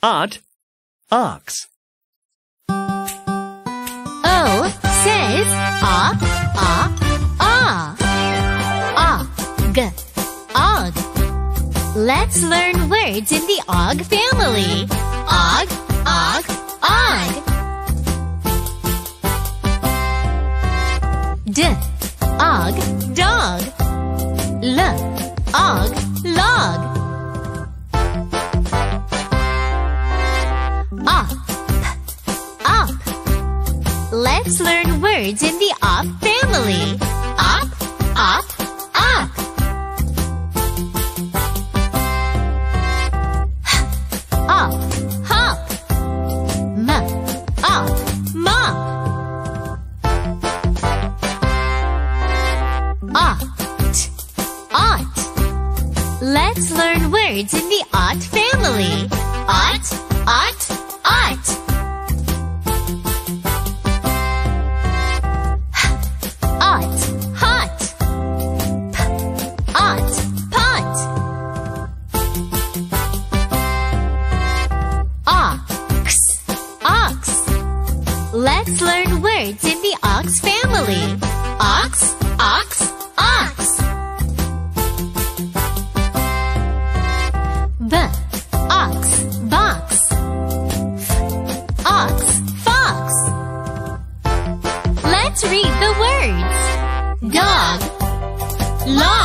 Ot, ox. O says ah, ah, ah. Og, og. Let's learn words in the og family. Og, og, og. D, og, dog. L, og, log. Op, up. Let's learn words in the op family. Op, op, op. Op, hop. M, op, mop. Ot, ot. Let's learn words in the ot family. Ot, ot. Let's learn words in the ox family. Ox, ox, ox. B, ox, box. Ox, fox. Let's read the words. Dog, log.